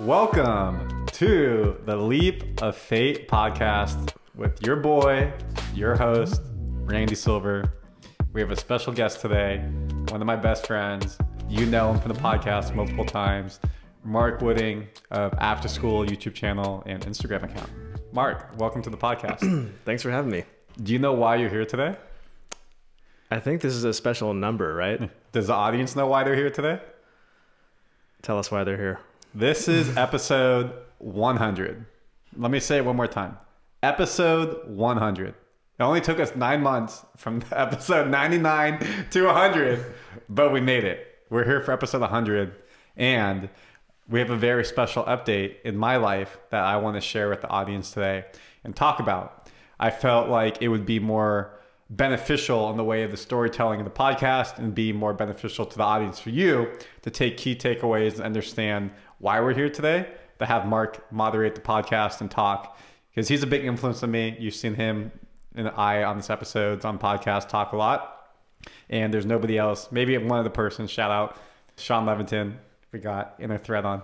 Welcome to the Leap of Fate podcast with your boy, your host, Randy Silver. We have a special guest today, one of my best friends. You know him from the podcast multiple times, Mark Wooding of AfterSkool YouTube channel and Instagram account. Mark, welcome to the podcast. Thanks for having me. Do you know why you're here today? I think this is a special number, right? Does the audience know why they're here today? Tell us why they're here. This is episode 100. Let me say it one more time. Episode 100. It only took us nine months from episode 99 to 100, but we made it. We're here for episode 100, and we have a very special update in my life that I want to share with the audience today and talk about. I felt like it would be more beneficial in the way of the storytelling of the podcast and be more beneficial to the audience for you to take key takeaways and understand why we're here today to have Mark moderate the podcast and talk because he's a big influence on me. You've seen him and I on this episodes on podcast talk a lot, and there's nobody else. Maybe one of the persons. Shout out Sean Leviton. We got in a thread on.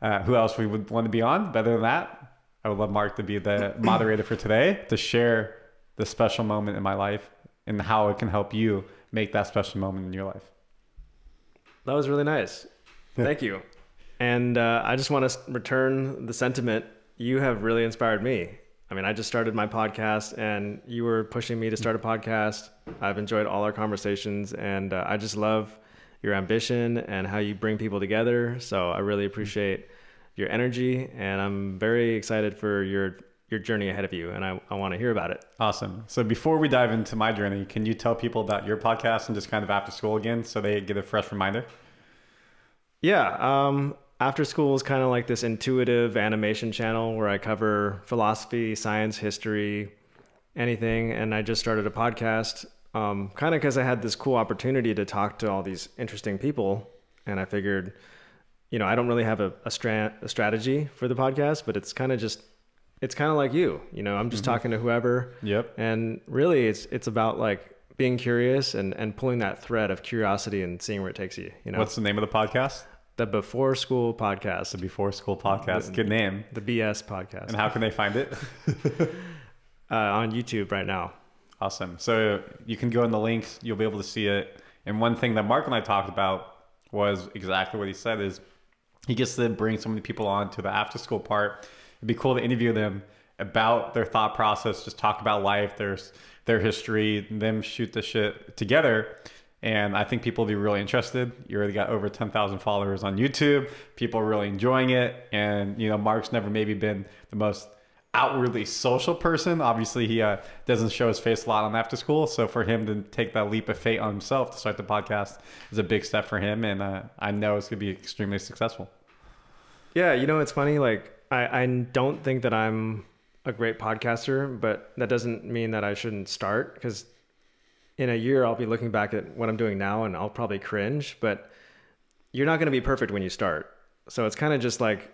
Uh, who else we would want to be on? Better than that, I would love Mark to be the moderator for today to share the special moment in my life and how it can help you make that special moment in your life. That was really nice. Thank you. And uh, I just want to return the sentiment. You have really inspired me. I mean, I just started my podcast and you were pushing me to start a podcast. I've enjoyed all our conversations and uh, I just love your ambition and how you bring people together. So I really appreciate your energy and I'm very excited for your your journey ahead of you and I, I want to hear about it. Awesome. So before we dive into my journey, can you tell people about your podcast and just kind of AfterSkool again so they get a fresh reminder? Yeah. Um, AfterSkool is kind of like this intuitive animation channel where I cover philosophy, science, history, anything. And I just started a podcast um, kind of because I had this cool opportunity to talk to all these interesting people. And I figured, you know, I don't really have a, a, stra- a strategy for the podcast, but it's kind of just it's kind of like you you know i'm just mm-hmm. talking to whoever yep and really it's it's about like being curious and and pulling that thread of curiosity and seeing where it takes you you know what's the name of the podcast the BeforeSkool podcast. The BeforeSkool podcast. The, good name. The bs podcast. And how can they find it? Uh, on youtube right now. Awesome. So you can go in the links. You'll be able to see it. And one thing that mark and i talked about was exactly what he said is he gets to bring so many people on to the AfterSkool part. It'd be cool to interview them about their thought process, just talk about life, their their history, them shoot the shit together. And I think people will be really interested. You already got over 10,000 followers on YouTube. People are really enjoying it. And, you know, Mark's never maybe been the most outwardly social person. Obviously, he uh, doesn't show his face a lot on AfterSkool. So for him to take that leap of faith on himself to start the podcast is a big step for him. And uh, I know it's going to be extremely successful. Yeah. You know, it's funny. Like, I, I don't think that I'm a great podcaster, but that doesn't mean that I shouldn't start because in a year I'll be looking back at what I'm doing now and I'll probably cringe, but you're not going to be perfect when you start. So it's kind of just like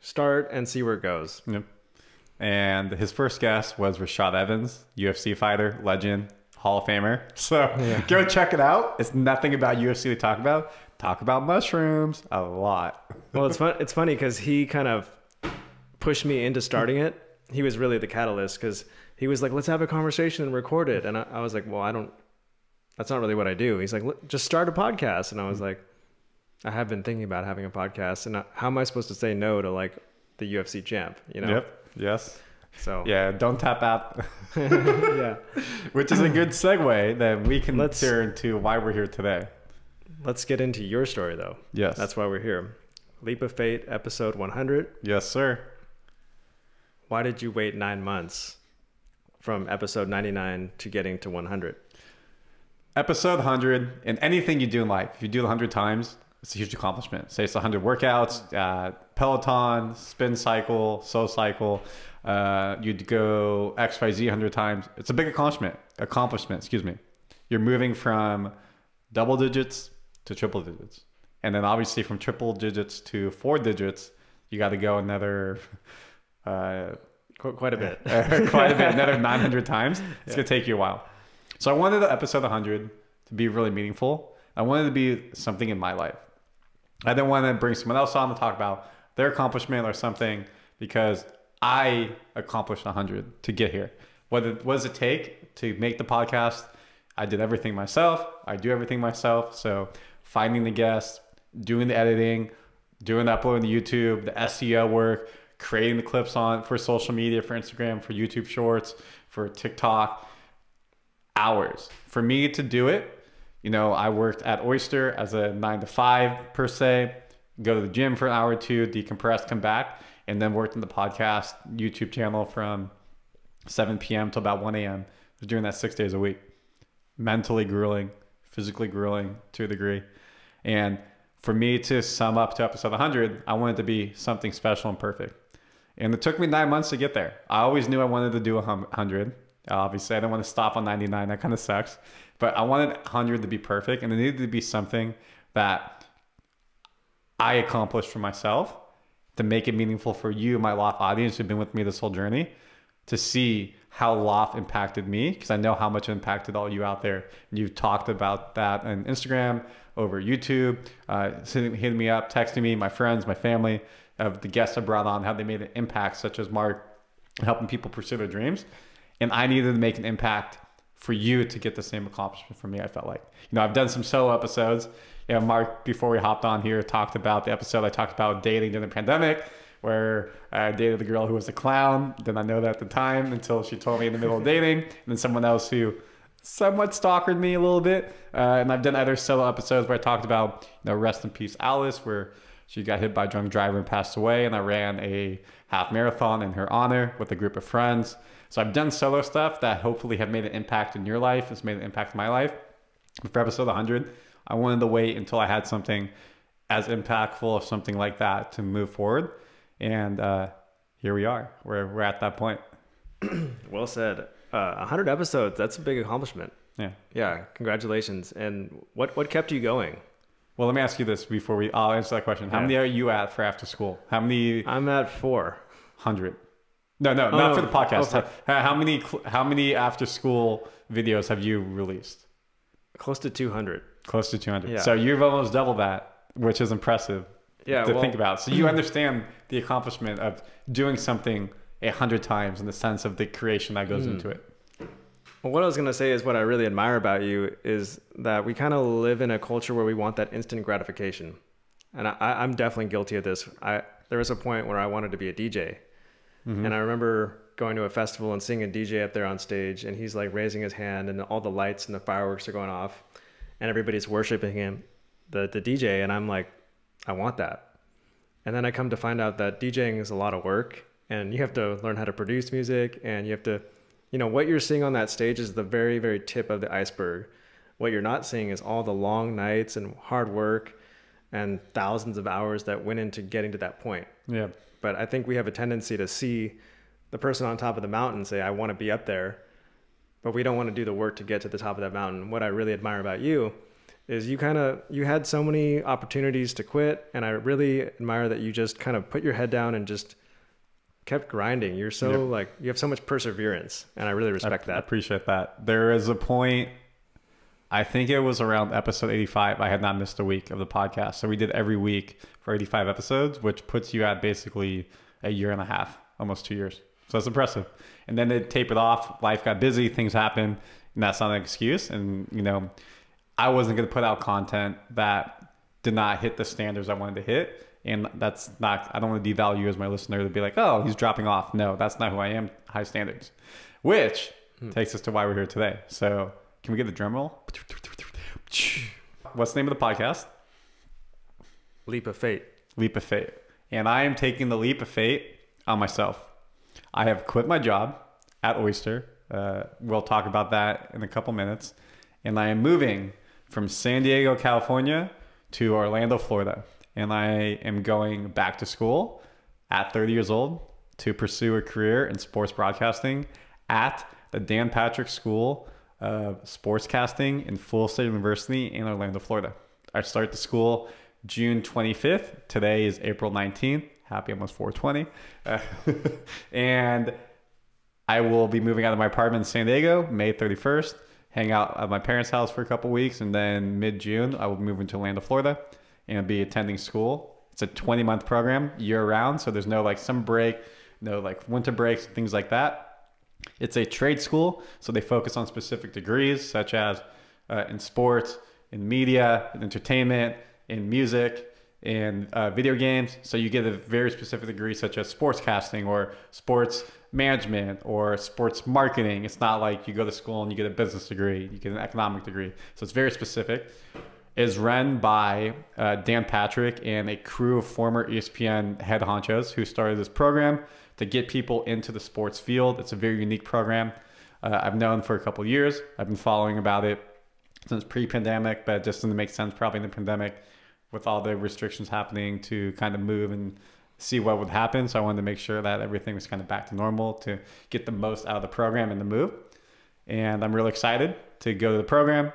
start and see where it goes. Yep. And his first guest was Rashad Evans, UFC fighter, legend, Hall of Famer. So yeah. go check it out. It's nothing about UFC to talk about. Talk about mushrooms a lot. well, it's fun. It's funny because he kind of pushed me into starting it. He was really the catalyst because he was like, "Let's have a conversation and record it." And I, I was like, "Well, I don't. That's not really what I do." He's like, "Just start a podcast," and I was hmm. like, "I have been thinking about having a podcast, and how am I supposed to say no to like the UFC champ?" You know? Yep. Yes. So yeah, don't tap out. yeah, which is a good segue. that we can Let's, turn to why we're here today. Let's get into your story though. Yes, that's why we're here. Leap of Fate, episode 100. Yes, sir. Why did you wait nine months from episode 99 to getting to 100? Episode 100, and anything you do in life, if you do it 100 times, it's a huge accomplishment. Say it's 100 workouts, uh, Peloton, spin cycle, soul cycle uh, you'd go X, Y, Z hundred times. It's a big accomplishment. Accomplishment, excuse me. You're moving from double digits to triple digits, and then obviously from triple digits to four digits, you got to go another. Uh, quite a bit. quite a bit. Another 900 times. It's yeah. gonna take you a while. So I wanted the episode 100 to be really meaningful. I wanted to be something in my life. I didn't want to bring someone else on to talk about their accomplishment or something because I accomplished 100 to get here. What, it, what does it take to make the podcast? I did everything myself. I do everything myself. So finding the guests, doing the editing, doing the uploading to YouTube, the SEO work, creating the clips on for social media, for Instagram, for YouTube Shorts, for TikTok. Hours for me to do it. You know, I worked at Oyster as a nine to five per se. Go to the gym for an hour or two, decompress, come back, and then worked in the podcast YouTube channel from 7 p.m. till about 1 a.m. I was doing that six days a week. Mentally grueling, physically grueling to a degree. And for me to sum up to episode 100, I wanted to be something special and perfect. And it took me nine months to get there. I always knew I wanted to do 100. Obviously, I didn't want to stop on 99. That kind of sucks. But I wanted 100 to be perfect, and it needed to be something that I accomplished for myself to make it meaningful for you, my Loft audience who've been with me this whole journey, to see how Loft impacted me because I know how much it impacted all you out there. You've talked about that on Instagram, over YouTube, uh, hitting me up, texting me, my friends, my family, of the guests I brought on, how they made an impact, such as Mark, helping people pursue their dreams. And I needed to make an impact for you to get the same accomplishment from me. I felt like, you know, I've done some solo episodes. You know, Mark, before we hopped on here, talked about the episode I talked about dating during the pandemic where I dated a girl who was a clown. Did not know that at the time until she told me in the middle of dating. And then someone else who somewhat stalkered me a little bit. Uh, and I've done other solo episodes where I talked about, you know, rest in peace, Alice, where she got hit by a drunk driver and passed away. And I ran a half marathon in her honor with a group of friends. So I've done solo stuff that hopefully have made an impact in your life. It's made an impact in my life. But for episode 100, I wanted to wait until I had something as impactful of something like that to move forward. And uh, here we are. We're, we're at that point. well said. Uh, 100 episodes, that's a big accomplishment. Yeah. Yeah. Congratulations. And what, what kept you going? Well, let me ask you this before we, I'll answer that question. How yeah. many are you at for AfterSkool? How many? I'm at four. Hundred. No, no, oh, not for the podcast. Okay. How many, how many AfterSkool videos have you released? Close to 200. Close to 200. Yeah. So you've almost doubled that, which is impressive yeah, to well, think about. So you understand the accomplishment of doing something a hundred times in the sense of the creation that goes mm. into it. Well, what I was going to say is what I really admire about you is that we kind of live in a culture where we want that instant gratification. And I, am definitely guilty of this. I, there was a point where I wanted to be a DJ. Mm-hmm. And I remember going to a festival and seeing a DJ up there on stage, and he's like raising his hand, and all the lights and the fireworks are going off, and everybody's worshiping him, the, the DJ. And I'm like, I want that. And then I come to find out that DJing is a lot of work and you have to learn how to produce music and you have to you know what you're seeing on that stage is the very very tip of the iceberg. What you're not seeing is all the long nights and hard work and thousands of hours that went into getting to that point. Yeah. But i think we have a tendency to see the person on top of the mountain say i want to be up there but we don't want to do the work to get to the top of that mountain. What i really admire about you is you kind of you had so many opportunities to quit and i really admire that you just kind of put your head down and just kept grinding. You're so yep. like you have so much perseverance and i really respect I, that. i appreciate that. There is a point i think it was around episode 85 i had not missed a week of the podcast. So we did every week for 85 episodes which puts you at basically a year and a half almost two years. So that's impressive. And then they tape it tapered off life got busy things happened and that's not an excuse. And you know I wasn't going to put out content that did not hit the standards I wanted to hit. And that's not, I don't want to devalue as my listener to be like, oh, he's dropping off. No, that's not who I am. High standards, which hmm. takes us to why we're here today. So, can we get the drum roll? What's the name of the podcast? Leap of Fate. Leap of Fate. And I am taking the leap of fate on myself. I have quit my job at Oyster. Uh, we'll talk about that in a couple minutes. And I am moving from San Diego, California to Orlando, Florida. And I am going back to school at 30 years old to pursue a career in sports broadcasting at the Dan Patrick School of Sportscasting in Full Sail University in Orlando, Florida. I start the school June 25th. Today is April 19th. Happy almost 420. Uh, and I will be moving out of my apartment in San Diego May 31st hang out at my parents' house for a couple weeks, and then mid June I will move into Orlando, Florida, and be attending school. It's a 20 month program year round, so there's no like summer break, no like winter breaks, things like that. It's a trade school, so they focus on specific degrees such as uh, in sports, in media, in entertainment, in music, in uh, video games. So you get a very specific degree, such as sportscasting or sports management or sports marketing. It's not like you go to school and you get a business degree, you get an economic degree. So it's very specific. Is run by uh, Dan Patrick and a crew of former ESPN head honchos who started this program to get people into the sports field. It's a very unique program. Uh, I've known for a couple years. I've been following about it since pre-pandemic, but it just didn't make sense probably in the pandemic with all the restrictions happening to kind of move and see what would happen. So I wanted to make sure that everything was kind of back to normal to get the most out of the program and the move. And I'm really excited to go to the program.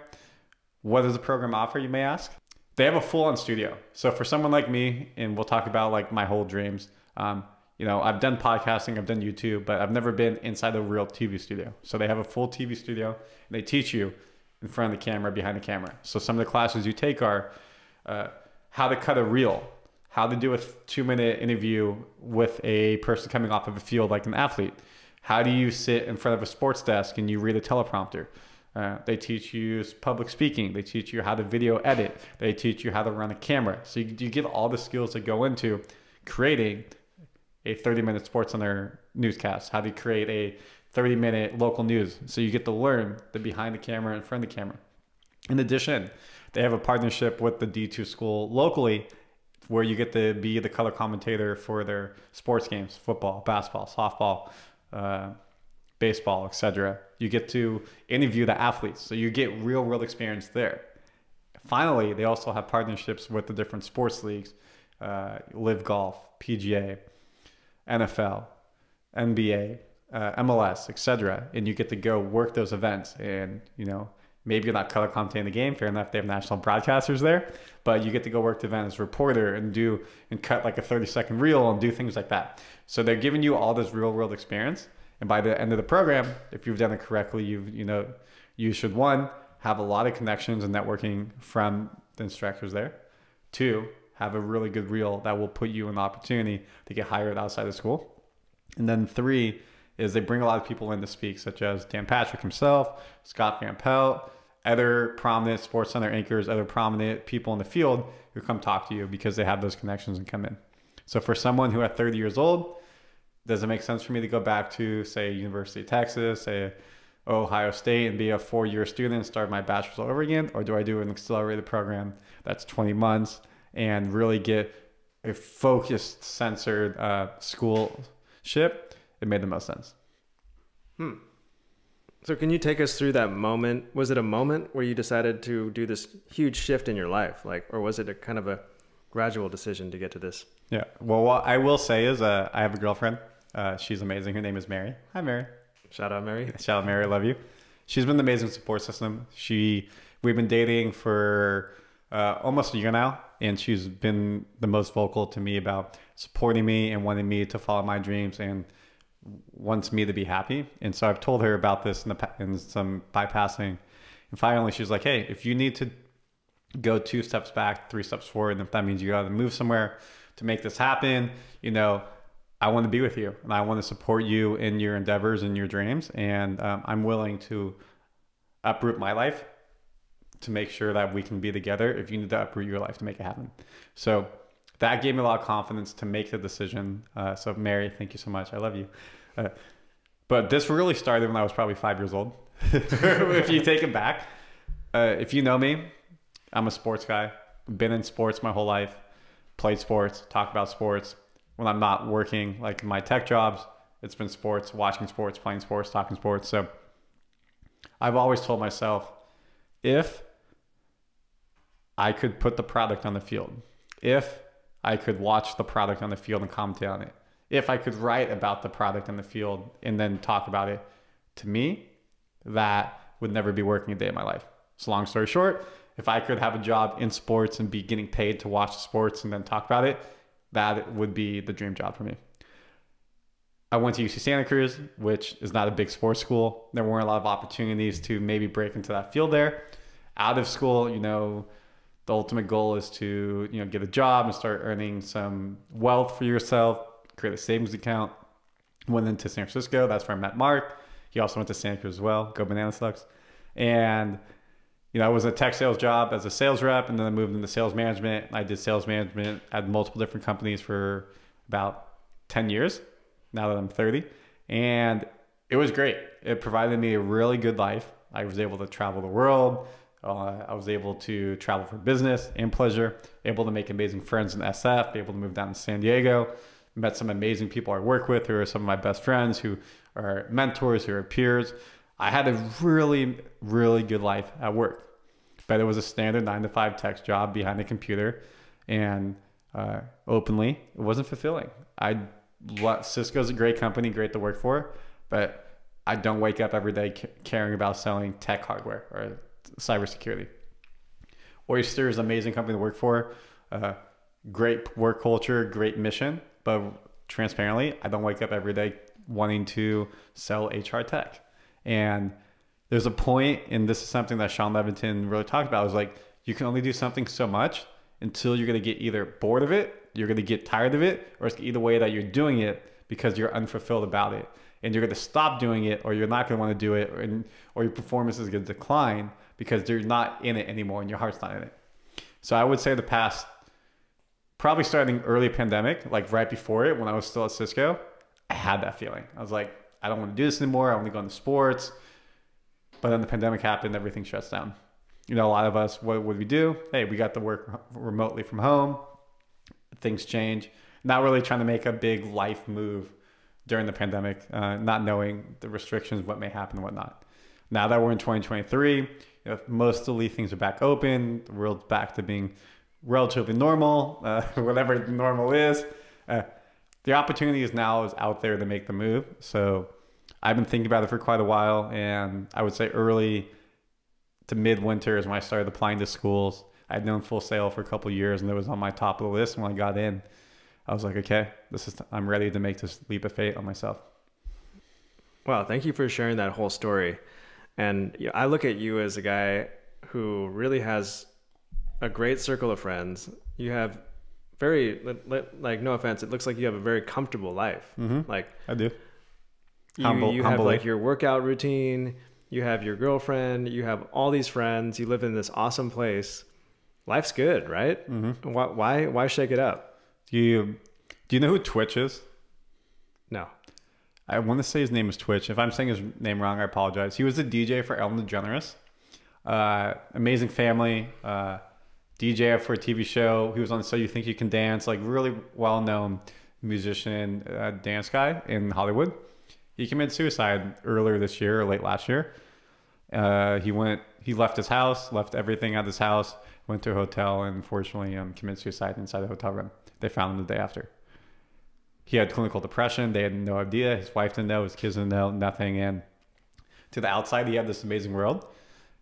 What does the program offer, you may ask? They have a full-on studio. So for someone like me, and we'll talk about like my whole dreams. Um, you know, I've done podcasting, I've done YouTube, but I've never been inside a real TV studio. So they have a full TV studio, and they teach you in front of the camera, behind the camera. So some of the classes you take are uh, how to cut a reel, how to do a two minute interview with a person coming off of a field like an athlete. How do you sit in front of a sports desk and you read a teleprompter? Uh, they teach you public speaking. They teach you how to video edit. They teach you how to run a camera. So you, you get all the skills that go into creating a 30 minute SportsCenter newscast, how to create a 30 minute local news. So you get to learn the behind the camera and front of the camera. In addition, they have a partnership with the D2 school locally where you get to be the color commentator for their sports games, football, basketball, softball, uh, baseball, etc. You get to interview the athletes, so you get real world experience there. Finally, they also have partnerships with the different sports leagues, uh, LIV Golf, PGA, NFL, NBA, uh, MLS, etc. And you get to go work those events, and you know maybe you're not color commentating the game. Fair enough, they have national broadcasters there, but you get to go work the event as a reporter and do and cut like a 30 second reel and do things like that. So they're giving you all this real world experience. And by the end of the program, if you've done it correctly, you you know you should one have a lot of connections and networking from the instructors there. Two, have a really good reel that will put you in the opportunity to get hired outside of school. And then three is they bring a lot of people in to speak, such as Dan Patrick himself, Scott Van Pelt, other prominent SportsCenter anchors, other prominent people in the field who come talk to you because they have those connections and come in. So for someone who at 30 years old, does it make sense for me to go back to say University of Texas, say Ohio State and be a four-year student and start my bachelor's all over again? Or do I do an accelerated program that's 20 months and really get a focused, censored uh, schoolship? It made the most sense. Hmm. So, can you take us through that moment? Was it a moment where you decided to do this huge shift in your life, like, or was it a kind of a gradual decision to get to this? Yeah. Well, what I will say is, uh, I have a girlfriend. Uh, she's amazing. Her name is Mary. Hi, Mary. Shout out, Mary. Shout out, Mary. I love you. She's been an amazing support system. She, we've been dating for uh, almost a year now, and she's been the most vocal to me about supporting me and wanting me to follow my dreams and wants me to be happy. And so I've told her about this in, the, in some bypassing. And finally, she's like, hey, if you need to go two steps back, three steps forward, and if that means you got to move somewhere to make this happen, you know, I want to be with you and I want to support you in your endeavors and your dreams. And um, I'm willing to uproot my life to make sure that we can be together if you need to uproot your life to make it happen. So that gave me a lot of confidence to make the decision. Uh, so, Mary, thank you so much. I love you. Uh, but this really started when I was probably five years old. if you take it back, uh, if you know me, I'm a sports guy. Been in sports my whole life. Played sports. Talk about sports. When I'm not working, like my tech jobs, it's been sports, watching sports, playing sports, talking sports. So I've always told myself, if I could put the product on the field, if I could watch the product on the field and commentate on it, if I could write about the product on the field and then talk about it, to me, that would never be working a day in my life. So, long story short, if I could have a job in sports and be getting paid to watch sports and then talk about it, that would be the dream job for me. I went to UC Santa Cruz, which is not a big sports school. There weren't a lot of opportunities to maybe break into that field there. Out of school, you know, the ultimate goal is to you know get a job and start earning some wealth for yourself, create a savings account. Went into San Francisco. That's where I met Mark. He also went to Santa Cruz as well. Go Banana Slugs. And you know, I was a tech sales job as a sales rep, and then I moved into sales management. I did sales management at multiple different companies for about 10 years now that I'm 30. And it was great. It provided me a really good life. I was able to travel the world. Uh, I was able to travel for business and pleasure, able to make amazing friends in SF, able to move down to San Diego, met some amazing people I work with who are some of my best friends, who are mentors, who are peers. I had a really, really good life at work, but it was a standard nine to five tech job behind a computer, and uh, openly, it wasn't fulfilling. I Cisco's a great company, great to work for, but I don't wake up every day caring about selling tech hardware or cybersecurity. Oyster is an amazing company to work for. Uh, great work culture, great mission, but transparently, I don't wake up every day wanting to sell HR tech. And there's a point, and this is something that Sean Levitin really talked about, is like you can only do something so much until you're gonna get either bored of it, you're gonna get tired of it, or it's either way that you're doing it because you're unfulfilled about it. And you're gonna stop doing it, or you're not gonna wanna do it, or, or your performance is gonna decline because you're not in it anymore and your heart's not in it. So I would say the past, probably starting early pandemic, like right before it, when I was still at Cisco, I had that feeling. I was like, I don't want to do this anymore. I want to go into sports. But then the pandemic happened, everything shuts down. You know, a lot of us, what would we do? Hey, we got to work remotely from home. Things change. Not really trying to make a big life move during the pandemic, uh, not knowing the restrictions, what may happen whatnot. Now that we're in 2023, you know, most of the things are back open. The world's back to being relatively normal, uh, whatever normal is. Uh, the opportunity is now is out there to make the move. So I've been thinking about it for quite a while, and I would say early to midwinter is when I started applying to schools. I had known Full Sail for a couple years, and it was on my top of the list. When I got in, I was like, okay, this is I'm ready to make this leap of faith on myself. Wow, thank you for sharing that whole story. And you know, I look at you as a guy who really has a great circle of friends. You have very like no offense, it looks like you have a very comfortable life. Mm-hmm. Like I do. You, Humble, you have like your workout routine. You have your girlfriend. You have all these friends. You live in this awesome place. Life's good, right? Mm-hmm. Why, why why shake it up? Do you do you know who Twitch is? No. I want to say his name is Twitch. If I'm saying his name wrong, I apologize. He was a DJ for Ellen DeGeneres. Uh, amazing family. Uh, DJ for a TV show. He was on So You Think You Can Dance, like really well known musician, uh, dance guy in Hollywood. He committed suicide earlier this year or late last year. Uh, he went, he left his house, left everything at his house, went to a hotel, and unfortunately um, committed suicide inside the hotel room. They found him the day after he had clinical depression. They had no idea. His wife didn't know. His kids didn't know. Nothing. And to the outside, he had this amazing world,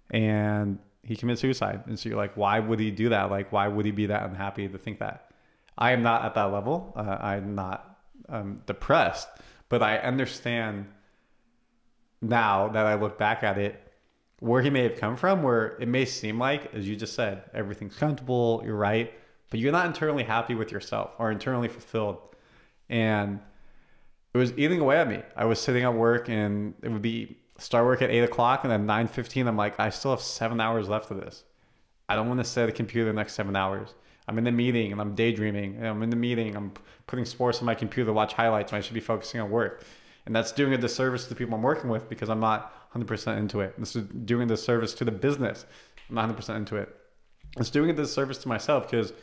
and he committed suicide. And so you're like, why would he do that? Like, why would he be that unhappy to think that? I am not at that level. Uh, I'm not um, depressed, but I understand now that I look back at it where he may have come from, where it may seem like, as you just said, everything's comfortable, you're right, but you're not internally happy with yourself or internally fulfilled and it was eating away at me. I was sitting at work and it would be start work at eight o'clock and then nine fifteen. I'm like, I still have seven hours left of this. I don't want to sit at the computer the next seven hours. I'm in the meeting and I'm daydreaming. And I'm in the meeting. I'm putting sports on my computer to watch highlights when I should be focusing on work. And that's doing a disservice to the people I'm working with because I'm not 100% into it. This is doing a disservice to the business. I'm not 100% into it. It's doing a disservice to myself because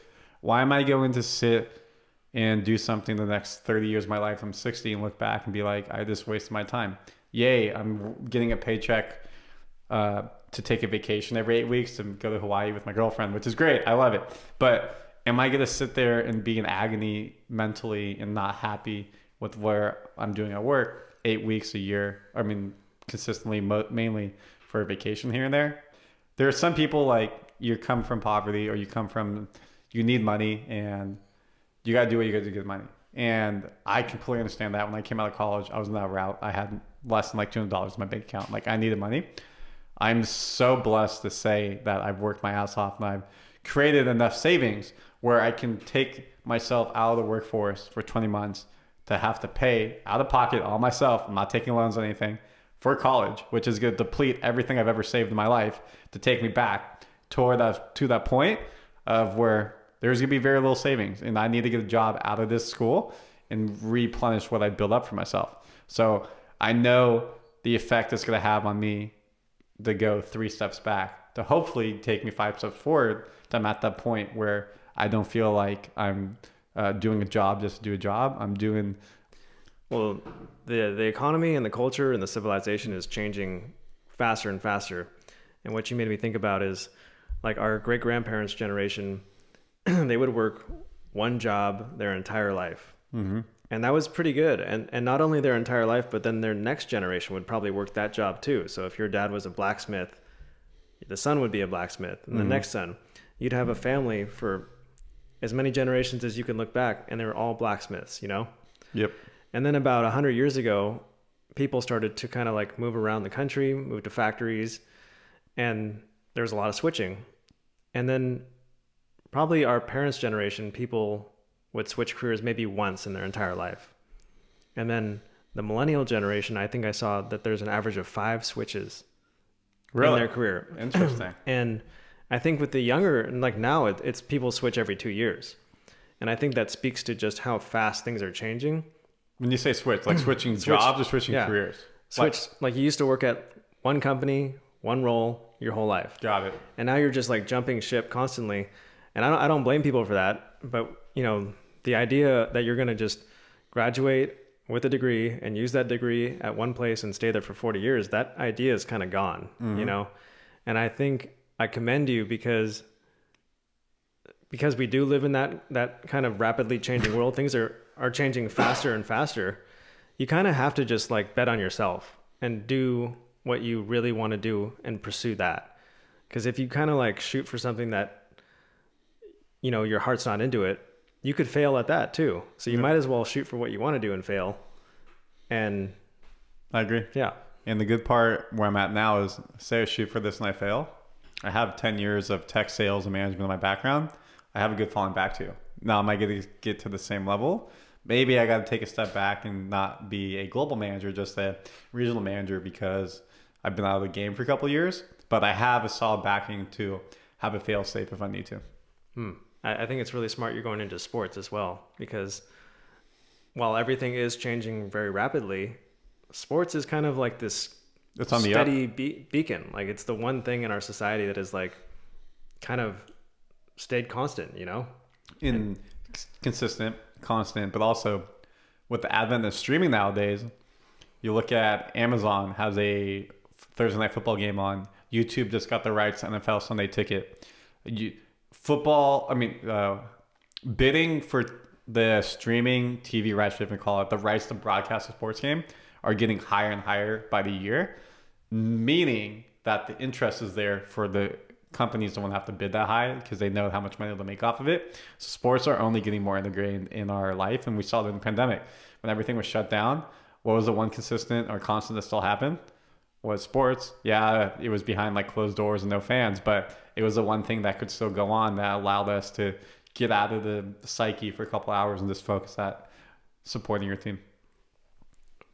why am I going to sit and do something the next 30 years of my life. I'm 60 and look back and be like, I just wasted my time. Yay, I'm getting a paycheck uh, to take a vacation every eight weeks to go to Hawaii with my girlfriend, which is great. I love it. But am I going to sit there and be in agony mentally and not happy with where I'm doing at work eight weeks a year? I mean, consistently, mainly for a vacation here and there. There are some people like you come from poverty or you come from, you need money and you got to do what you got to to get money. And I completely understand that. When I came out of college, I was in that route. I had less than like two hundred dollars in my bank account. Like I needed money. I'm so blessed to say that I've worked my ass off and I've created enough savings where I can take myself out of the workforce for 20 months to have to pay out of pocket all myself. I'm not taking loans or anything for college, which is going to deplete everything I've ever saved in my life to take me back toward that to that point of where there's going to be very little savings and I need to get a job out of this school and replenish what I built up for myself. So I know the effect it's going to have on me to go three steps back to hopefully take me five steps forward. To I'm at that point where I don't feel like I'm uh, doing a job just to do a job. I'm doing. Well, the the economy and the culture and the civilization is changing faster and faster. And what you made me think about is like our great grandparents' generation, they would work one job their entire life. Mm-hmm. And that was pretty good. And, and not only their entire life, but then their next generation would probably work that job too. So if your dad was a blacksmith, the son would be a blacksmith, and the mm-hmm. next son. You'd have a family for as many generations as you can look back, and they were all blacksmiths, you know? Yep. And then about 100 years ago, people started to kind of like move around the country, move to factories, and there was a lot of switching. And then probably our parents' generation, people would switch careers maybe once in their entire life. And then the millennial generation, I think I saw that there's an average of five switches really? in their career. Interesting. and I think with the younger, and like now, it, it's people switch every two years, and I think that speaks to just how fast things are changing. When you say switch, like switching switch, jobs or switching yeah. careers? Switch, what? like you used to work at one company, one role your whole life. Got it. And now you're just like jumping ship constantly, and I don't, I don't blame people for that. But you know, the idea that you're gonna just graduate with a degree and use that degree at one place and stay there for 40 years, that idea is kind of gone, mm-hmm. you know? And I think I commend you because because we do live in that that kind of rapidly changing world. Things are are changing faster and faster. You kind of have to just like bet on yourself and do what you really want to do and pursue that. Because if you kind of like shoot for something that you know your heart's not into it, you could fail at that too. So you might as well shoot for what you want to do and fail. And I agree. Yeah. And the good part where I'm at now is say I shoot for this and I fail I have 10 years of tech sales and management in my background. I have a good falling back to. Now, am I going to get to the same level? Maybe I got to take a step back and not be a global manager, just a regional manager because I've been out of the game for a couple years. But I have a solid backing to have a fail safe if I need to. Hmm. I, I think it's really smart you're going into sports as well because while everything is changing very rapidly, sports is kind of like this it's on the steady be- beacon. Like it's the one thing in our society that is like kind of stayed constant, you know? In and, consistent, constant, but also with the advent of streaming nowadays, you look at Amazon has a Thursday night football game on. YouTube just got the rights NFL Sunday Ticket. You, football, I mean, uh, bidding for the streaming TV rights, if you call it, the rights to broadcast a sports game are getting higher and higher by the year, meaning that the interest is there for the companies don't have to bid that high because they know how much money they'll make off of it. So sports are only getting more integrated in our life, and we saw it in the pandemic when everything was shut down. What was the one consistent or constant that still happened? Was sports. Yeah, it was behind like closed doors and no fans, but it was the one thing that could still go on that allowed us to get out of the psyche for a couple hours and just focus at supporting your team.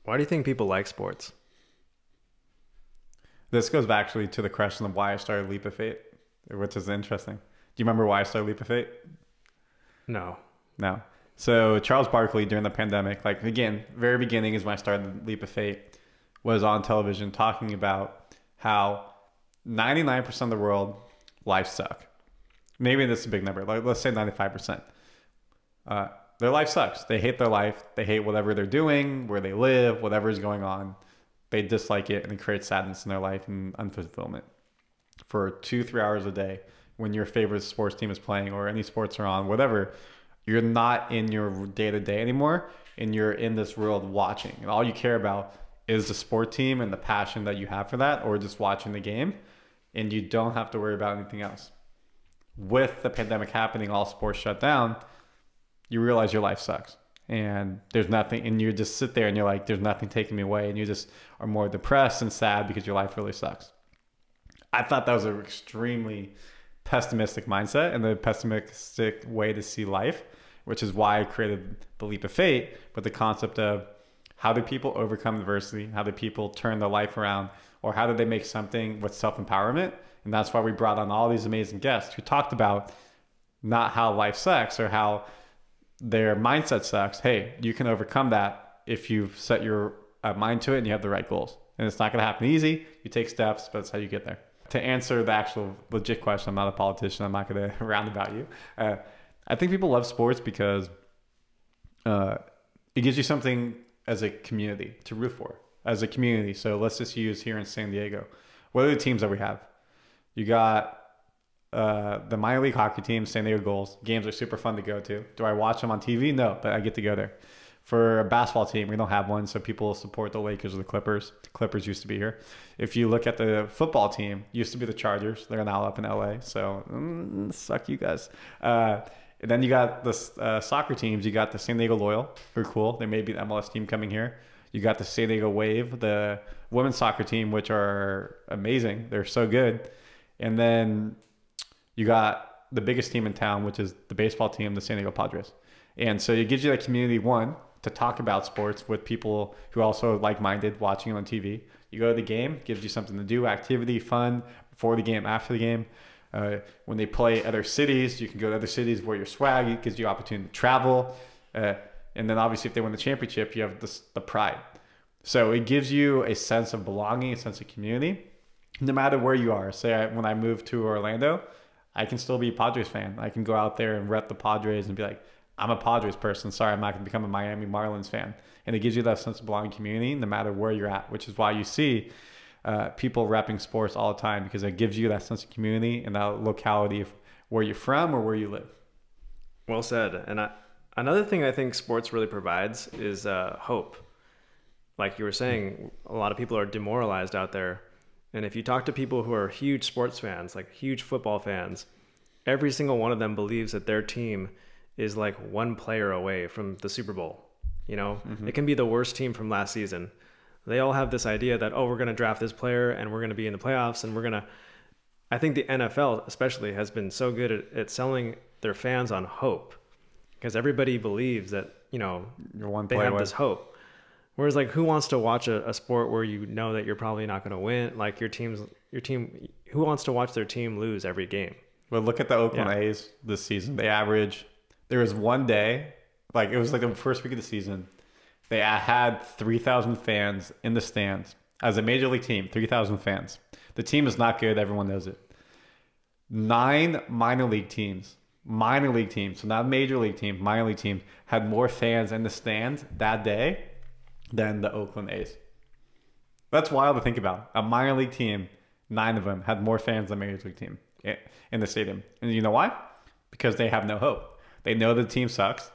Why do you think people like sports? This goes back actually to the question of why I started Leap of Fate, which is interesting. Do you remember why I started Leap of Fate? No. No. So Charles Barkley during the pandemic, like again, very beginning is when I started Leap of Fate, was on television talking about how 99% of the world lives suck. Maybe this is a big number. Like let's say 95%. Uh, their life sucks. They hate their life. They hate whatever they're doing, where they live, whatever is going on. They dislike it and it creates sadness in their life and unfulfillment. For two, three hours a day, when your favorite sports team is playing or any sports are on, whatever, you're not in your day to day anymore and you're in this world watching. And all you care about is the sport team and the passion that you have for that or just watching the game. And you don't have to worry about anything else. With the pandemic happening, all sports shut down you realize your life sucks and there's nothing and you just sit there and you're like there's nothing taking me away and you just are more depressed and sad because your life really sucks I thought that was an extremely pessimistic mindset and the pessimistic way to see life, which is why I created the leap of fate with the concept of how do people overcome adversity? How do people turn their life around? Or how do they make something with self empowerment? And that's why we brought on all these amazing guests who talked about not how life sucks or how their mindset sucks. Hey, you can overcome that if you set your uh, mind to it and you have the right goals. And it's not going to happen easy. You take steps, but it's how you get there. To answer the actual legit question, I'm not a politician. I'm not going to round about you. Uh, I think people love sports because uh, it gives you something as a community to root for, as a community. So let's just use here in San Diego. What are the teams that we have? You got uh, the minor league hockey team, San Diego Gulls. Games are super fun to go to. Do I watch them on TV? No, but I get to go there. For a basketball team, we don't have one, so people support the Lakers or the Clippers. The Clippers used to be here. If you look at the football team, used to be the Chargers. They're now up in LA, so mm, suck you guys. Uh, and then you got the uh, soccer teams. You got the San Diego Loyal, who are cool. They may be the MLS team coming here. You got the San Diego Wave, the women's soccer team, which are amazing. They're so good. And then you got the biggest team in town, which is the baseball team, the San Diego Padres. And so it gives you that community, one, to talk about sports with people who also like minded watching on TV. You go to the game, gives you something to do, activity, fun before the game, after the game. Uh, when they play other cities, you can go to other cities where your swag it gives you opportunity to travel. Uh, and then obviously, if they win the championship, you have this, the pride. So it gives you a sense of belonging, a sense of community, no matter where you are. Say I, when I moved to Orlando, I can still be a Padres fan. I can go out there and rep the Padres and be like, I'm a Padres person. Sorry, I'm not going to become a Miami Marlins fan. And it gives you that sense of belonging community no matter where you're at, which is why you see uh, people repping sports all the time because it gives you that sense of community and that locality of where you're from or where you live. Well said. And I, another thing I think sports really provides is uh, hope. Like you were saying, a lot of people are demoralized out there and if you talk to people who are huge sports fans, like huge football fans, every single one of them believes that their team is like one player away from the Super Bowl. You know, mm-hmm. it can be the worst team from last season. They all have this idea that, oh, we're going to draft this player and we're going to be in the playoffs and we're going to. I think the NFL, especially, has been so good at, at selling their fans on hope because everybody believes that, you know, they have away. this hope. Whereas like who wants to watch a, a sport where you know that you're probably not going to win? Like your team's your team who wants to watch their team lose every game? But look at the Oakland yeah. A's this season. They average there was one day, like it was like the first week of the season, they had 3,000 fans in the stands as a major league team, 3,000 fans. The team is not good, everyone knows it. Nine minor league teams, minor league teams, so not major league teams, minor league teams had more fans in the stands that day than the Oakland A's. That's wild to think about. A minor league team, nine of them had more fans than a major league team eh, in the stadium. And you know why? Because they have no hope. They know the team sucks.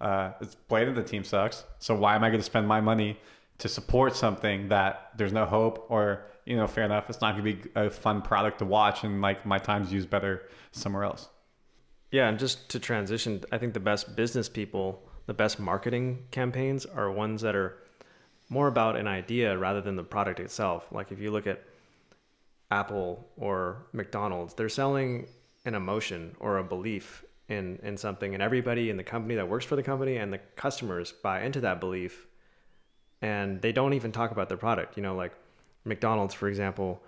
Uh, it's blatant the team sucks. So why am I going to spend my money to support something that there's no hope or you know fair enough it's not going to be a fun product to watch and like my time's used better somewhere else yeah and just to transition i think the best business people the best marketing campaigns are ones that are more about an idea rather than the product itself. Like if you look at Apple or McDonald's, they're selling an emotion or a belief in in something and everybody in the company that works for the company and the customers buy into that belief and they don't even talk about their product. You know, like McDonald's for example,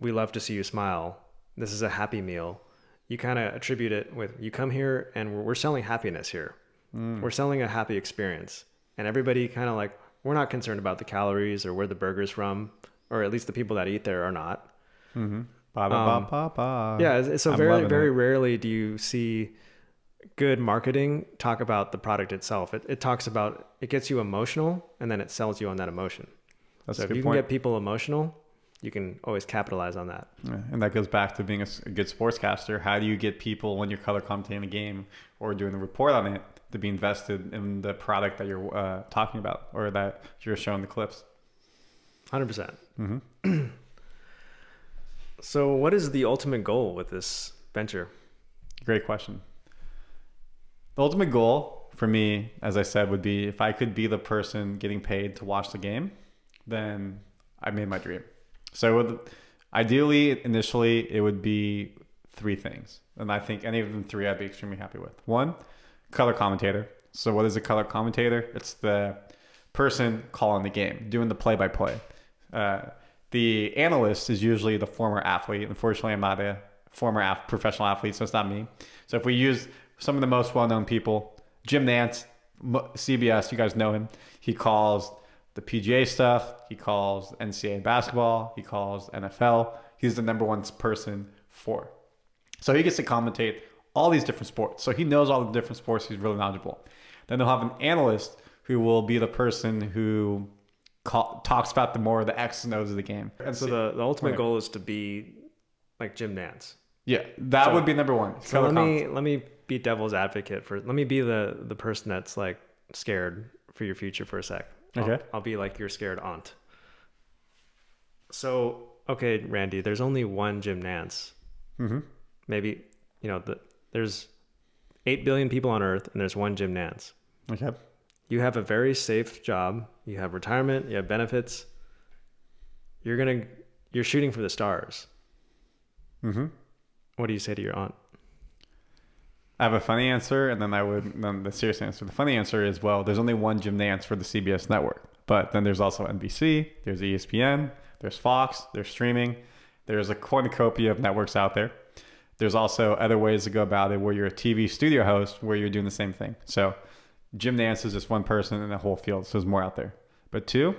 we love to see you smile. This is a happy meal. You kind of attribute it with you come here and we're, we're selling happiness here. Mm. We're selling a happy experience. And everybody kind of like we're not concerned about the calories or where the burger's from, or at least the people that eat there are not. Mm-hmm. Ba, ba, ba, um, yeah, so I'm very very it. rarely do you see good marketing talk about the product itself. It, it talks about it gets you emotional and then it sells you on that emotion. That's so if you point. can get people emotional, you can always capitalize on that. Yeah, and that goes back to being a, a, good sportscaster. How do you get people when you're color commentating a game or doing a report on it to be invested in the product that you're uh, talking about or that you're showing the clips. 100%. percent mm hmm so, what is the ultimate goal with this venture? Great question. The ultimate goal for me, as I said, would be if I could be the person getting paid to watch the game, then I made my dream. So, Ideally, initially, it would be three things. And I think any of them three I'd be extremely happy with. One, color commentator. So, what is a color commentator? It's the person calling the game, doing the play by play. The analyst is usually the former athlete. Unfortunately, I'm not a former af- professional athlete, so it's not me. So, if we use some of the most well known people, Jim Nantz, CBS, you guys know him. He calls the PGA stuff, he calls NCAA basketball, he calls NFL. He's the number one person for. So he gets to commentate all these different sports. So he knows all the different sports. He's really knowledgeable. Then they'll have an analyst who will be the person who talks about the more the X and O's of the game. And So the, the ultimate goal is to be like Jim Nantz. yeah, that So- would be number one. So let me let me be devil's advocate for let me be the the person that's like scared for your future for a sec. I'll- Okay. I'll, be like your scared aunt. So okay, Randy, there's only one Jim Nantz. Mhm. Maybe you know the, there's eight billion people on Earth, and there's one Jim Nantz. Okay. You have a very safe job. You have retirement. You have benefits. You're gonna you're shooting for the stars. Mm-hmm. What do you say to your aunt? I have a funny answer, and then I would then the serious answer. The funny answer is well, there's only one Jim Nantz for the CBS network, but then there's also NBC, there's ESPN, there's Fox, there's streaming, there's a cornucopia of networks out there. There's also other ways to go about it where you're a TV studio host where you're doing the same thing. So Jim Nantz is just one person in the whole field, so there's more out there. But two,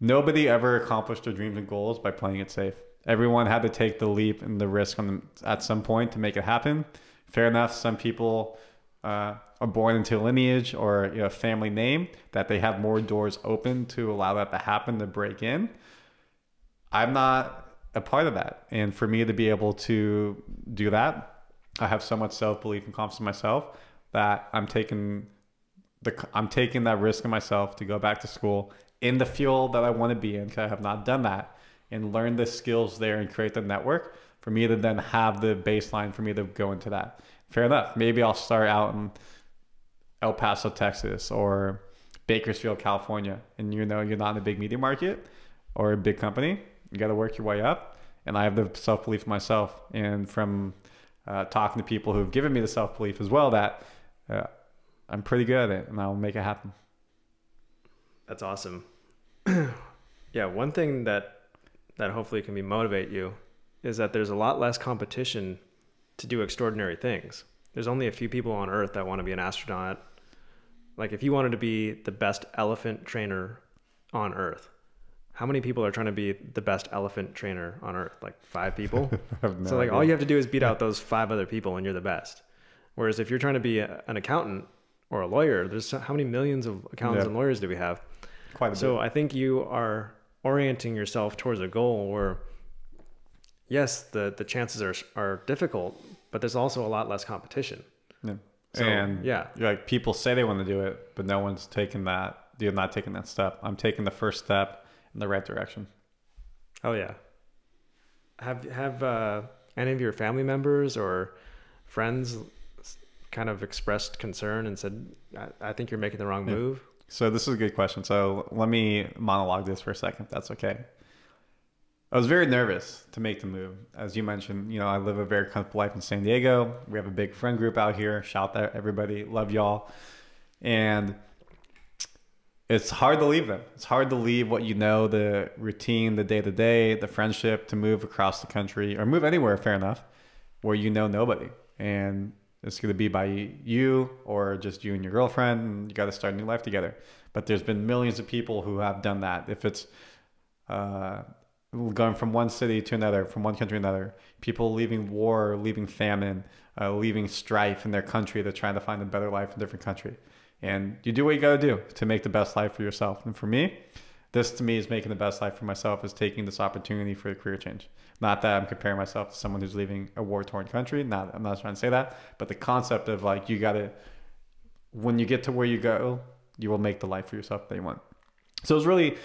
nobody ever accomplished their dreams and goals by playing it safe. Everyone had to take the leap and the risk on them at some point to make it happen. Fair enough. Some people uh, are born into a lineage or you know, family name that they have more doors open to allow that to happen to break in. I'm not a part of that, and for me to be able to do that, I have so much self belief and confidence in myself that I'm taking the I'm taking that risk on myself to go back to school in the field that I want to be in because I have not done that and learn the skills there and create the network for me to then have the baseline for me to go into that. Fair enough. Maybe I'll start out in El Paso, Texas or Bakersfield, California, and you know you're not in a big media market or a big company. You got to work your way up, and I have the self belief in myself, and from uh, talking to people who've given me the self belief as well that uh, I'm pretty good at it, and I'll make it happen. That's awesome. yeah, one thing that that hopefully can be motivate you is that there's a lot less competition to do extraordinary things. There's only a few people on earth that want to be an astronaut. Like if you wanted to be the best elephant trainer on earth, how many people are trying to be the best elephant trainer on earth? Like 5 people? No so like idea. all you have to do is beat out those 5 other people and you're the best. Whereas if you're trying to be a, an accountant or a lawyer, there's how many millions of accountants Yeah. and lawyers do we have? quite a So bit. I think you are orienting yourself towards a goal where, yes, the the chances are are difficult, but there's also a lot less competition. Yeah. So, and yeah. like people say they want to do it, but no one's taking that. You're not taking that step. I'm taking the first step in the right direction. Oh yeah. Have have uh, any of your family members or friends kind of expressed concern and said, "I, I think you're making the wrong Yeah. move"? So this is a good question. So let me monologue this for a second, if that's okay. I was very nervous to make the move. As you mentioned, you know, I live a very comfortable life in San Diego. We have a big friend group out here. Shout out everybody. Love y'all. And it's hard to leave them. It's hard to leave what you know, the routine, the day to day, the friendship to move across the country or move anywhere, fair enough, where you know nobody. And it's going to be by you or just you and your girlfriend, and you got to start a new life together. But there's been millions of people who have done that. If it's uh, going from one city to another, from one country to another, people leaving war, leaving famine, uh, leaving strife in their country they're trying to find a better life in a different country. And you do what you got to do to make the best life for yourself. And for me, this to me is making the best life for myself is taking this opportunity for a career change. Not that I'm comparing myself to someone who's leaving a war torn country. Not I'm not trying to say that, but the concept of like you got to when you get to where you go, you will make the life for yourself that you want. So it was really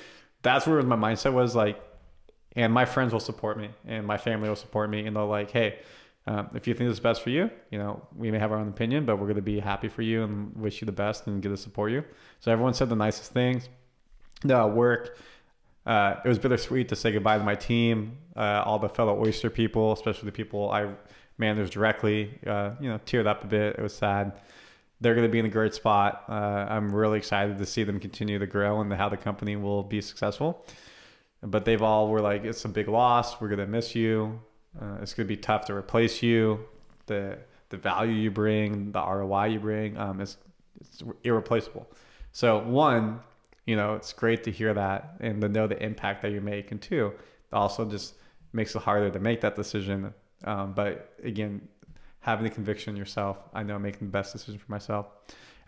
that's where my mindset was like, and my friends will support me, and my family will support me, and they're like, hey, um, if you think this is best for you, you know, we may have our own opinion, but we're going to be happy for you and wish you the best and get to support you. So everyone said the nicest things. No, work, uh, it was bittersweet to say goodbye to my team, uh, all the fellow Oyster people, especially the people I managed directly. Uh, you know, teared up a bit. It was sad. They're going to be in a great spot. Uh, I'm really excited to see them continue to grow and how the company will be successful. But they've all were like, it's a big loss. We're going to miss you. Uh, it's going to be tough to replace you. The the value you bring, the ROI you bring, um, is it's irreplaceable. So one, you know, it's great to hear that and to know the impact that you make. And two, also just makes it harder to make that decision. Um, but again, having the conviction yourself, I know I'm making the best decision for myself.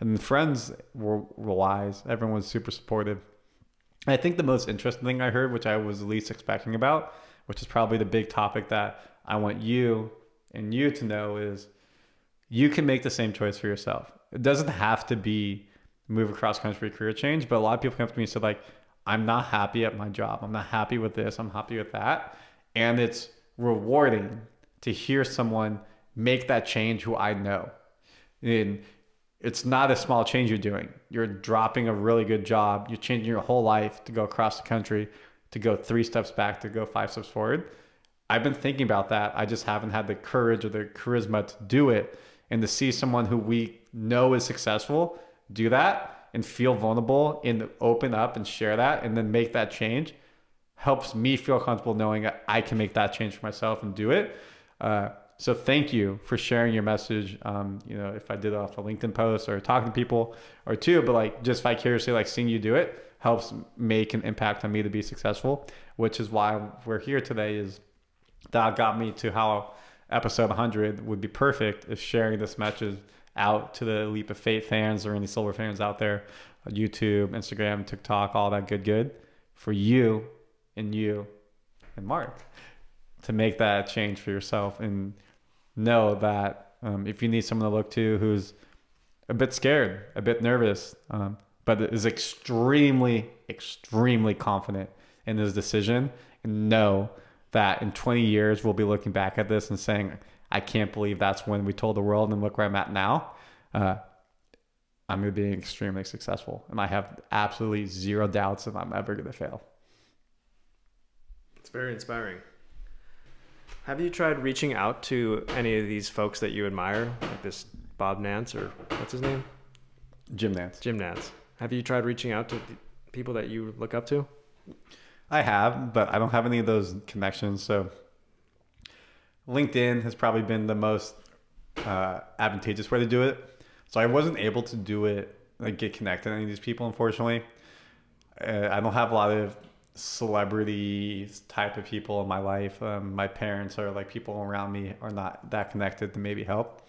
And the friends were, were wise. Everyone was super supportive. I think the most interesting thing I heard, which I was least expecting about, which is probably the big topic that I want you and you to know is you can make the same choice for yourself. It doesn't have to be move across country career change, but a lot of people come up to me and say like, I'm not happy at my job. I'm not happy with this. I'm happy with that. And it's rewarding to hear someone make that change who I know. And it's not a small change you're doing. You're dropping a really good job. You're changing your whole life to go across the country, to go three steps back, to go five steps forward. I've been thinking about that. I just haven't had the courage or the charisma to do it. And to see someone who we know is successful do that and feel vulnerable and open up and share that and then make that change helps me feel comfortable knowing that I can make that change for myself and do it. Uh, so thank you for sharing your message. Um, you know, if I did off a LinkedIn post or talking to people or two, but like just vicariously, like seeing you do it helps make an impact on me to be successful, which is why we're here today is that got me to how episode 100 would be perfect if sharing this message out to the Leap of Fate fans or any silver fans out there, YouTube, Instagram, TikTok, all that good, good for you and you and Mark to make that change for yourself and know that um, if you need someone to look to who's a bit scared, a bit nervous, um, but is extremely, extremely confident in his decision and know that in 20 years we'll be looking back at this and saying, I can't believe that's when we told the world and look where I'm at now. Uh, I'm going to be extremely successful. And I have absolutely zero doubts if I'm ever going to fail. It's very inspiring. Have you tried reaching out to any of these folks that you admire, like this Bob Nance or what's his name? Jim Nantz. Jim Nantz. Have you tried reaching out to people that you look up to? I have, but I don't have any of those connections. So LinkedIn has probably been the most uh, advantageous way to do it. So I wasn't able to do it, like get connected to any of these people, unfortunately. Uh, I don't have a lot of celebrity type of people in my life. Um, my parents or like people around me are not that connected to maybe help.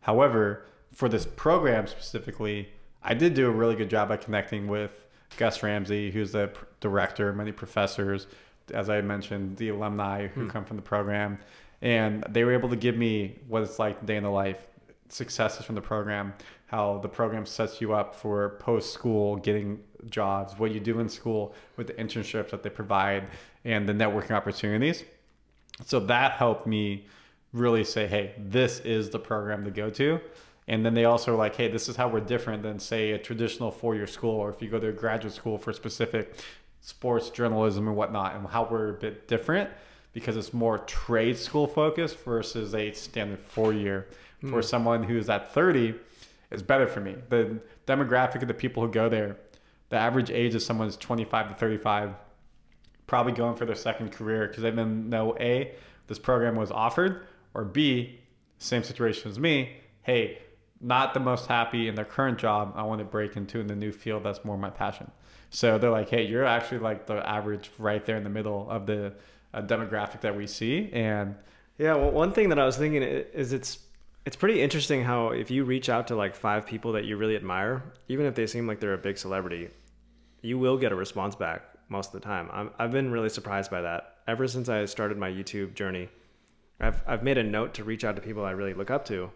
However, for this program specifically, I did do a really good job at connecting with Gus Ramsey, who's the director, many professors, as I mentioned, the alumni who hmm. come from the program, and they were able to give me what it's like day in the life, successes from the program, how the program sets you up for post school getting jobs, what you do in school with the internships that they provide, and the networking opportunities. So that helped me really say, hey, this is the program to go to. And then they also are like, hey, this is how we're different than, say, a traditional four year school, or if you go to a graduate school for specific sports journalism and whatnot, and how we're a bit different because it's more trade school focused versus a standard four year. Mm. For someone who's at 30, is better for me. The demographic of the people who go there, the average age of someone is 25 to 35, probably going for their second career because they didn't know A, this program was offered, or B, same situation as me, hey, not the most happy in their current job. I want to break into in the new field that's more my passion. So they're like, hey, you're actually like the average right there in the middle of the uh, demographic that we see. And yeah, well, one thing that I was thinking is it's it's pretty interesting how if you reach out to like five people that you really admire, even if they seem like they're a big celebrity, you will get a response back most of the time. I'm, I've been really surprised by that. Ever since I started my YouTube journey, I've I've made a note to reach out to people I really look up to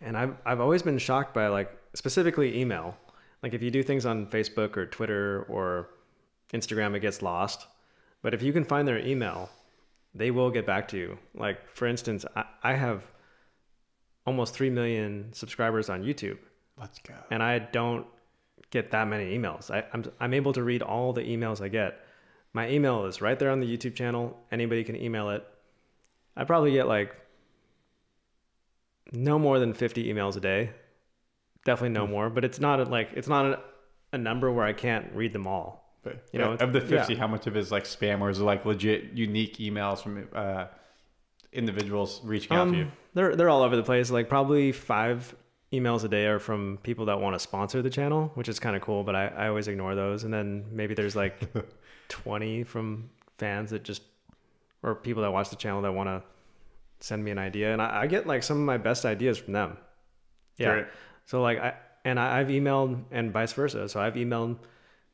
and I've I've always been shocked by like specifically email. Like if you do things on Facebook or Twitter or Instagram, it gets lost. But if you can find their email, they will get back to you. Like for instance, I, I have almost three million subscribers on YouTube. Let's go. And I don't get that many emails. I, I'm I'm able to read all the emails I get, My email is right there on the YouTube channel. Anybody can email it. I probably get like no more than 50 emails a day. Definitely no more, but it's not a, like it's not a, a number where I can't read them all. But You know, of the it's- 50, how much of it is like spam or is it like legit unique emails from uh, individuals reaching out to you? Um, they're they're all over the place. Like probably five emails a day are from people that want to sponsor the channel, which is kind of cool. But I, I always ignore those. And then maybe there's like twenty from fans that just or people that watch the channel that want to send me an idea, and I, I get like some of my best ideas from them. Yeah. Great. So like I and I, I've emailed and vice versa. So I've emailed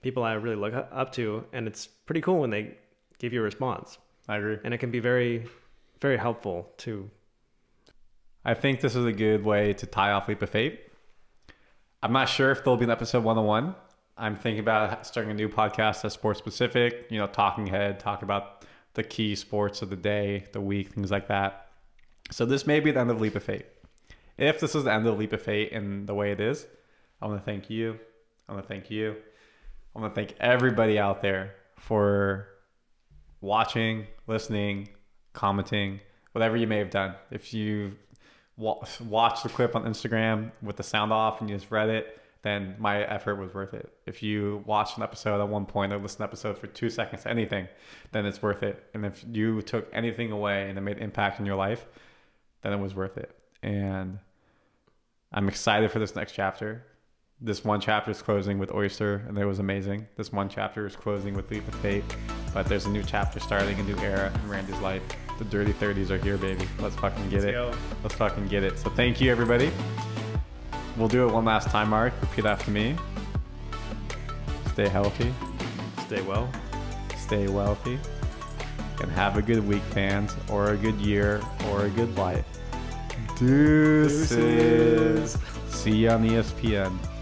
people I really look up to, and it's pretty cool when they give you a response, I agree. and it can be very, very helpful to I think this is a good way to tie off Leap of Fate. I'm not sure if there'll be an episode 101. I'm thinking about starting a new podcast that's sports specific, you know, talking head, talk about the key sports of the day, the week, things like that. So this may be the end of Leap of Fate. If this is the end of the Leap of Fate in the way it is, I want to thank you. I want to thank you. I want to thank everybody out there for watching, listening, commenting, whatever you may have done. If you wa- watched the clip on Instagram with the sound off and you just read it, then my effort was worth it. If you watched an episode at one point or listened to an episode for two seconds, anything, then it's worth it. And if you took anything away and it made impact in your life, then it was worth it. And I'm excited for this next chapter. This one chapter is closing with Oyster, and it was amazing. This one chapter is closing with Leap of Fate, but there's a new chapter starting, a new era in Randy's life. The dirty 30s are here, baby. Let's fucking get Let's it. go. Let's fucking get it. So thank you, everybody. We'll do it one last time, Mark. Repeat after me. Stay healthy, stay well. stay wealthy, and have a good week, fans, or a good year, or a good life. Deuces. Deuces. See you on ESPN.